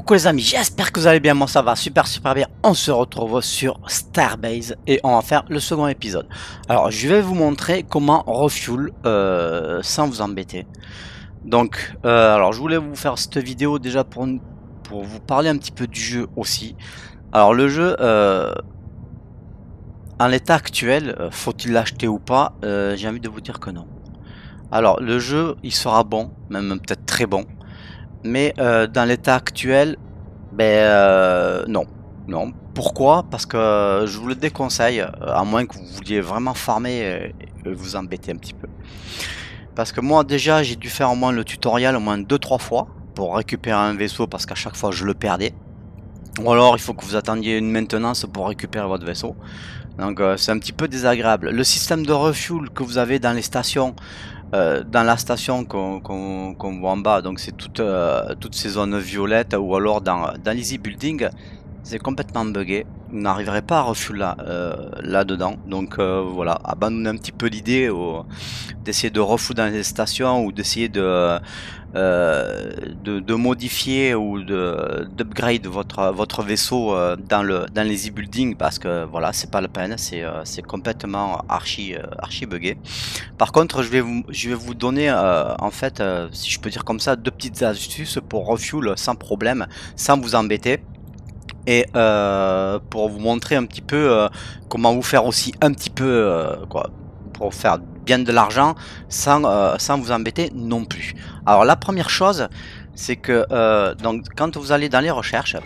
Coucou les amis, j'espère que vous allez bien, moi ça va super super bien. On se retrouve sur Starbase et on va faire le second épisode. Alors je vais vous montrer comment refuel euh, sans vous embêter. Donc euh, alors je voulais vous faire cette vidéo déjà pour, vous parler un petit peu du jeu aussi. Alors le jeu, euh, en l'état actuel, faut-il l'acheter ou pas J'ai envie de vous dire que non. Alors le jeu il sera bon, même peut-être très bon. Mais euh, dans l'état actuel, ben euh, non. Non. Pourquoi? Parce que euh, je vous le déconseille, à moins que vous vouliez vraiment farmer et vous embêter un petit peu. Parce que moi déjà j'ai dû faire au moins le tutoriel au moins 2-3 fois pour récupérer un vaisseau parce qu'à chaque fois je le perdais. Ou alors il faut que vous attendiez une maintenance pour récupérer votre vaisseau. Donc c'est un petit peu désagréable. Le système de refuel que vous avez dans les stations, euh, dans la station qu'on voit en bas, donc c'est toute, euh, toutes ces zones violettes ou alors dans, dans l'easy building, c'est complètement buggé. Vous n'arriverez pas à refuel là, euh, là-dedans. Donc euh, voilà, abandonnez un petit peu l'idée d'essayer de refuel dans les stations ou d'essayer de, de, de modifier ou de d'upgrade votre votre vaisseau euh, dans le dans les e-building parce que voilà c'est pas la peine c'est euh, complètement archi euh, archi buggé. Par contre je vais vous je vais vous donner euh, en fait euh, si je peux dire comme ça deux petites astuces pour refuel sans problème sans vous embêter. Et euh, pour vous montrer un petit peu euh, comment vous faire aussi un petit peu euh, quoi pour faire bien de l'argent sans, euh, sans vous embêter non plus. Alors la première chose, c'est que euh, donc quand vous allez dans les recherches,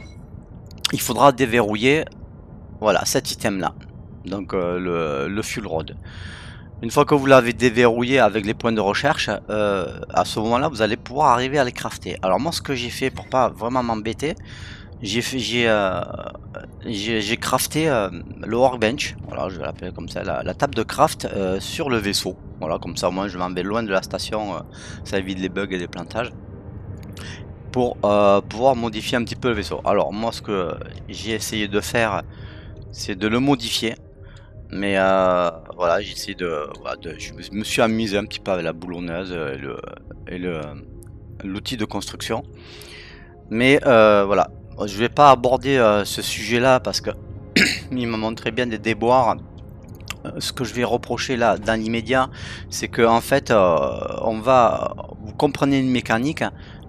il faudra déverrouiller voilà cet item là, donc euh, le, le fuel rod. Une fois que vous l'avez déverrouillé avec les points de recherche, à ce moment-là, vous allez pouvoir arriver à les crafter. Alors moi, ce que j'ai fait pour pas vraiment m'embêter, j'ai euh, j'ai, j'ai crafté euh, le workbench, voilà, je vais l'appeler comme ça, la, table de craft euh, sur le vaisseau. Voilà, comme ça, moi, je m'en vais loin de la station, ça évite les bugs et les plantages. Pour pouvoir modifier un petit peu le vaisseau. Alors, moi, ce que j'ai essayé de faire, c'est de le modifier. Mais voilà, j'ai essayé de, voilà, Je me- suis amusé un petit peu avec la boulonneuse et le et l'outil de construction. Mais euh, voilà, je vais pas aborder euh, ce sujet-là parce que il m'a montré bien des déboires. Euh, Ce que je vais reprocher là dans l'immédiat, c'est que en fait, euh, on va, vous comprenez une mécanique,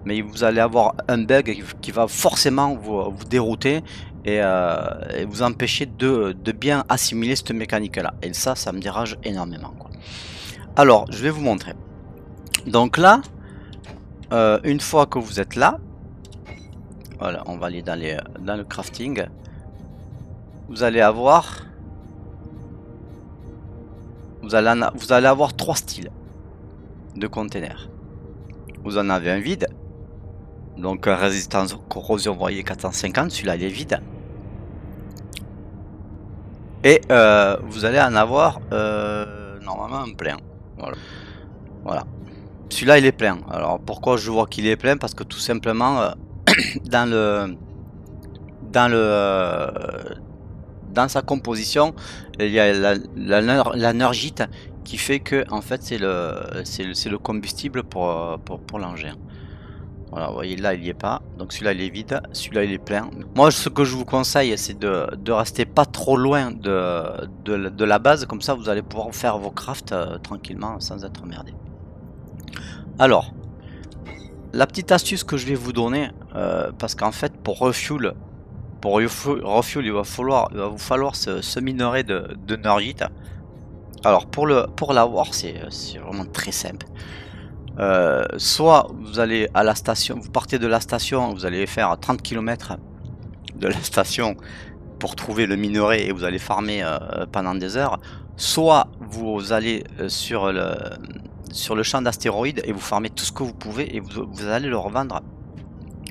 mais vous allez avoir un bug qui- va forcément vous, dérouter et, euh, vous empêcher de, bien assimiler cette mécanique-là. Et ça, ça me dérange énormément. Alors, je vais vous montrer. Donc là, euh, une fois que vous êtes là, voilà, on va aller dans, le crafting. Vous allez avoir, vous allez, avoir trois styles de containers. Vous en avez un vide, donc euh, résistance corrosion, vous voyez 450, celui-là il est vide. Et euh, vous allez en avoir euh, normalement un plein. Voilà. Celui-là il est plein. Alors pourquoi je vois qu'il est plein? Parce que tout simplement dans le dans le euh, dans sa composition il y a la, la, la nergite qui fait que en fait c'est le c'est le, le combustible pour, euh, pour, pour l'engin. Voilà, vous voyez là il y est pas, donc celui-là il est vide, celui-là il est plein. Moi ce que je vous conseille c'est de, de rester pas trop loin de, de, de la base, comme ça vous allez pouvoir faire vos crafts euh, tranquillement sans être emmerdé. Alors, la petite astuce que je vais vous donner, euh, parce qu'en fait pour refuel, pour refu- refuel il va falloir, vous falloir ce, minerai de, de nergite. Alors pour le pour l'avoir c'est vraiment très simple. Euh, soit vous allez à la station, vous partez de la station, vous allez faire 30 km de la station pour trouver le minerai et vous allez farmer euh, pendant des heures. Soit vous allez sur le sur le champ d'astéroïdes et vous farmez tout ce que vous pouvez et vous, allez le revendre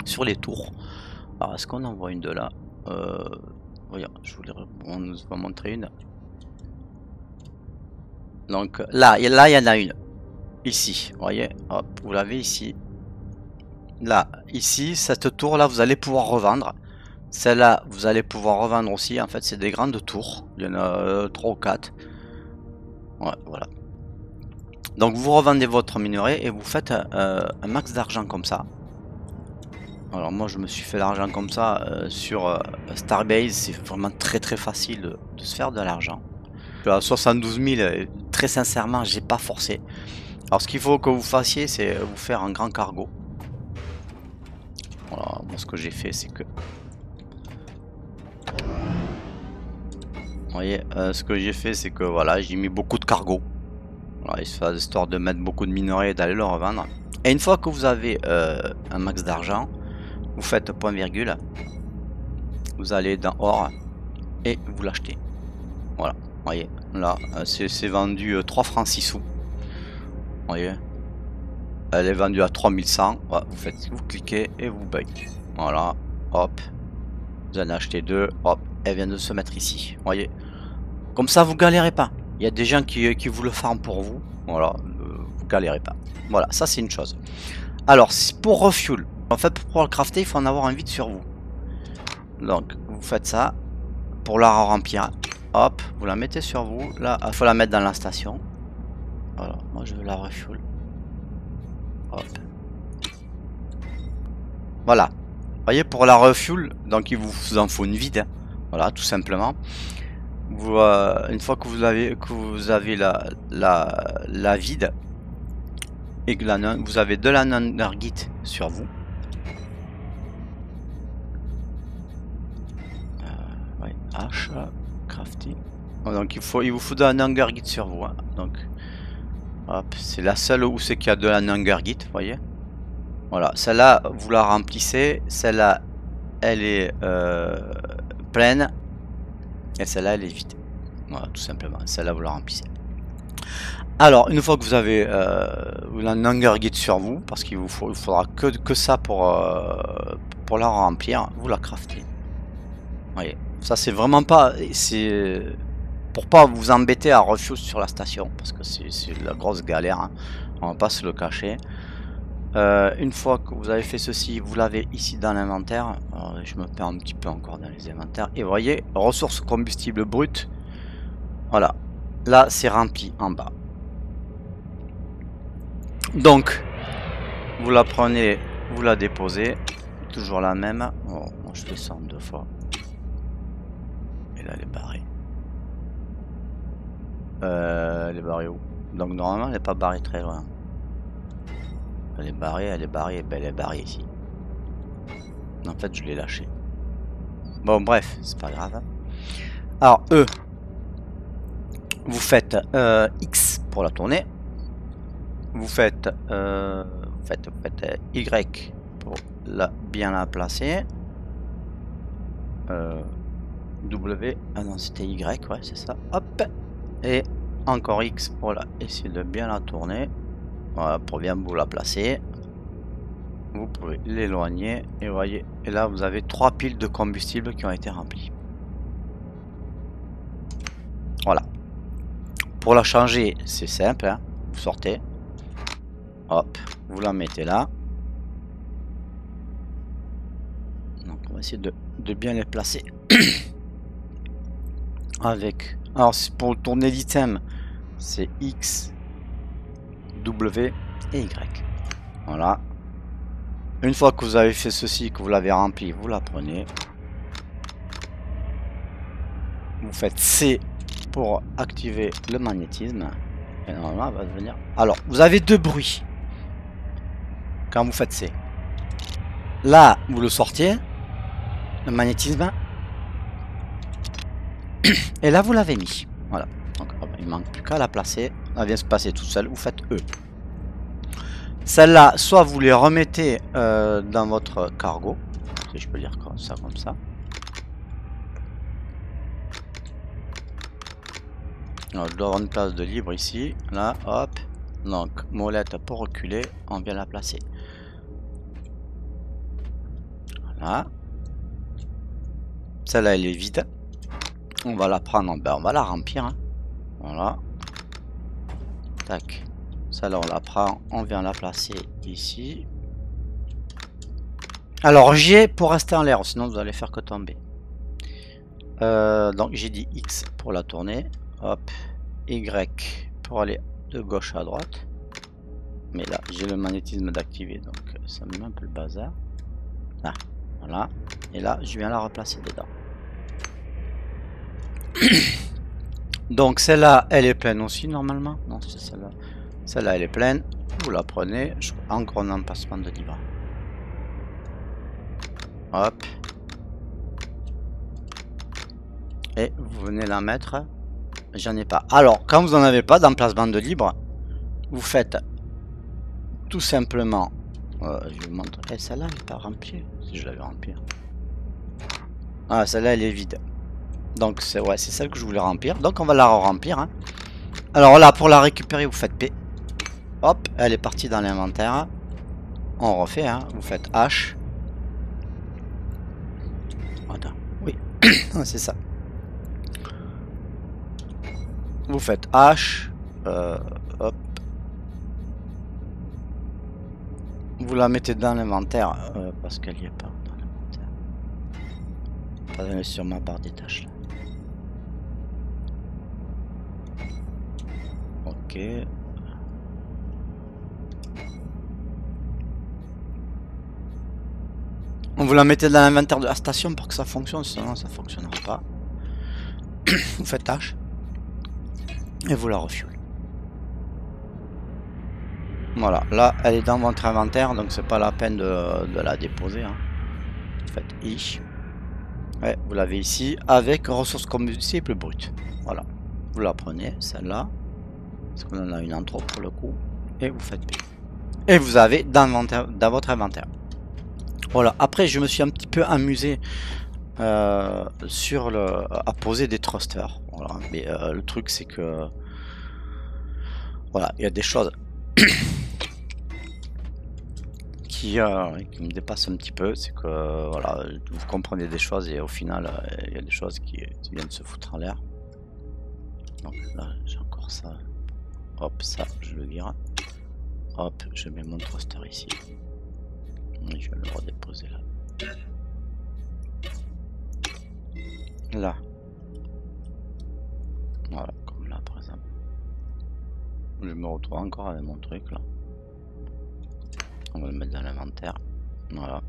sur les tours. Alors est-ce qu'on en voit une de là? Euh, Voyons, je voulais on nous va montrer une. Donc là, là il y en a une. Ici, voyez, vous l'avez ici. Là, ici, cette tour là, vous allez pouvoir revendre. Celle-là, vous allez pouvoir revendre aussi. En fait, c'est des grandes tours. Il y en a 3 ou 4. Ouais, voilà. Donc vous revendez votre minerai et vous faites euh, un max d'argent comme ça. Alors moi je me suis fait l'argent comme ça euh, sur euh, Starbase, c'est vraiment très très facile de, se faire de l'argent. À 72 000, euh, très sincèrement, j'ai pas forcé. Alors ce qu'il faut que vous fassiez, c'est vous faire un grand cargo. Voilà, moi ce que j'ai fait, c'est que... Vous voyez, ce que j'ai fait, c'est que voilà, j'ai mis beaucoup de cargo. Voilà, histoire de mettre beaucoup de minerais et d'aller le revendre. Et une fois que vous avez euh, un max d'argent, vous faites point virgule. Vous allez dans or et vous l'achetez. Voilà, voyez, là, euh, c'est vendu 3 francs 6 sous. Voyez, elle est vendue à 3100. Voilà, vous faites, vous cliquez et vous buy. Voilà, hop, vous en achetez deux, hop, elle vient de se mettre ici. Voyez, comme ça vous galérez pas. Il y a des gens qui, qui vous le farment pour vous. Voilà, euh, vous galérez pas. Voilà, ça c'est une chose. Alors, pour refuel, en fait, pour pouvoir le crafter, il faut en avoir un vide sur vous. Donc, vous faites ça. Pour la remplir, hop, vous la mettez sur vous. Là, il faut la mettre dans la station. Voilà, moi je veux la refuel. Hop. Voilà. Vous voyez, pour la refuel, donc il vous en faut une vide. Hein. Voilà, tout simplement. Euh, une fois que vous avez, que vous avez la, la, la vide, et que la, vous avez de la Nandergit sur vous. Euh, H, crafting. Oh, donc il, faut, il vous faut de la Nangergit sur vous. Hein. Donc, c'est la seule où c'est qu'il y a de la Nangergit, vous voyez. Voilà, celle-là, vous la remplissez. Celle-là, elle est euh, pleine. Et celle-là, elle est vide. Voilà, tout simplement. Celle-là, vous la remplissez. Alors, une fois que vous avez euh, Nanger Guide sur vous, parce qu'il vous faut, il faudra que, que ça pour, euh, pour la remplir, vous la craftez. voyez, ça c'est vraiment pas... C'est pour pas vous embêter à refuse sur la station, parce que c'est la grosse galère, hein. on va pas se le cacher. Euh, une fois que vous avez fait ceci, vous l'avez ici dans l'inventaire. Je me perds un petit peu encore dans les inventaires. Et vous voyez, ressources combustible brut. Voilà. Là, c'est rempli en bas. Donc, vous la prenez, vous la déposez. Toujours la même. Oh, je descends deux fois. Et là, elle est barrée. Euh, elle est barrée où? Donc, normalement, elle n'est pas barrée très loin. Elle est barrée, elle est barrée, ben, elle est barrée ici. En fait, je l'ai lâché. Bon, bref, c'est pas grave. Alors, E. Vous faites euh, X pour la tourner. Vous faites, euh, vous faites, euh, Y pour la, bien la placer. W. Ah non, c'était Y, ouais, c'est ça. Hop. Et encore X pour la, essayer de bien la tourner. Voilà, pour bien vous la placer. Vous pouvez l'éloigner et voyez. Et là, vous avez trois piles de combustible qui ont été remplies. Voilà. Pour la changer, c'est simple. Hein. Vous sortez. Hop, vous la mettez là. Donc, on va essayer de, de bien les placer. Avec. Alors, pour tourner l'item, c'est X W et Y. Voilà. Une fois que vous avez fait ceci, que vous l'avez rempli, vous la prenez. Vous faites C pour activer le magnétisme. Et normalement, va devenir... Alors, vous avez deux bruits. Quand vous faites C. Là, vous le sortiez. Le magnétisme. Et là, vous l'avez mis. Voilà. Il manque plus qu'à la placer. Elle vient se passer tout seul. Vous faites E. Celle-là, soit vous les remettez euh, dans votre cargo. Si je peux dire ça, comme ça. Alors, je dois avoir une place de libre ici. Là, hop. Donc, molette pour reculer. On vient la placer. Voilà. Celle-là, elle est vide. On va la prendre. Ben, on va la remplir. Hein. Voilà. Tac. Ça là on la prend, on vient la placer ici. Alors G pour rester en l'air, sinon vous allez faire que tomber. Euh, donc j'ai dit X pour la tourner. Hop. Y pour aller de gauche à droite. Mais là j'ai le magnétisme d'activer donc ça me met un peu le bazar. Là, voilà. Et là, je viens la replacer dedans. Donc celle-là, elle est pleine aussi normalement. Non, c'est celle-là. Celle-là, elle est pleine. Vous la prenez. Encore un emplacement de livre. Hop. Et vous venez la mettre. J'en ai pas. Alors, quand vous en avez pas d'emplacement de libre, vous faites tout simplement. Euh, je vous montre. Eh, celle-là, elle n'est pas remplie. Si je l'avais remplie. Ah, celle-là, elle est vide. Donc, c'est ouais, c'est celle que je voulais remplir. Donc, on va la remplir. Hein. Alors là, pour la récupérer, vous faites P. Hop, elle est partie dans l'inventaire. On refait, hein. vous faites H. Attends, oui, c'est ça. Vous faites H. Euh, hop. Vous la mettez dans l'inventaire euh, parce qu'elle n'y est pas dans l'inventaire. Pas sur ma barre des tâches. Ok. Vous la mettez dans l'inventaire de la station pour que ça fonctionne, sinon ça fonctionnera pas. vous faites tâche. Et vous la refuelez. Voilà, là elle est dans votre inventaire, donc c'est pas la peine de, la déposer. Hein. Faites I. Vous l'avez ici avec ressources combustibles brutes. Voilà. Vous la prenez, celle-là. Parce qu'on en a une en trop pour le coup. Et vous faites P. Et vous avez dans, votre inventaire. Voilà, après je me suis un petit peu amusé euh, sur le, à poser des thrusters. Voilà. Mais euh, le truc c'est que voilà, il y a des choses qui, euh, qui, me dépassent un petit peu. C'est que voilà, vous comprenez des choses et au final il y a des choses qui, viennent se foutre en l'air. Donc là j'ai encore ça. Hop, ça je le vire. Hop, je mets mon thruster ici. Je vais le redéposer là. Là. Voilà, comme là par exemple. Je me retrouve encore avec mon truc là. On va le mettre dans l'inventaire. Voilà.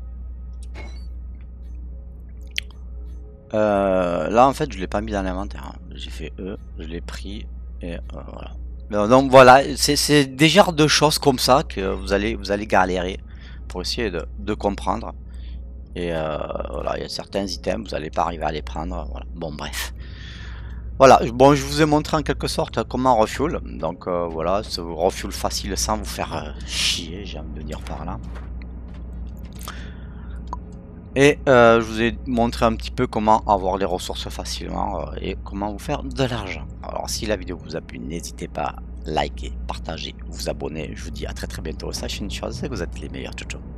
Euh, là en fait je l'ai pas mis dans l'inventaire. Hein. J'ai fait E, je l'ai pris et euh, voilà. Donc voilà, c'est des genres de choses comme ça que vous allez vous allez galérer pour essayer de, comprendre. Et euh, voilà, il y a certains items, vous n'allez pas arriver à les prendre. Bon, bref. Voilà, bon, je vous ai montré en quelque sorte comment refuel. Donc euh, voilà, ce refuel facile sans vous faire euh, chier, j'ai envie de dire par là. Et je vous ai montré un petit peu comment avoir les ressources facilement et comment vous faire de l'argent. Alors si la vidéo vous a plu, n'hésitez pas à liker, partager, vous abonner. Je vous dis à très très bientôt. Sachez une chose, c'est que vous êtes les meilleurs. Ciao ciao.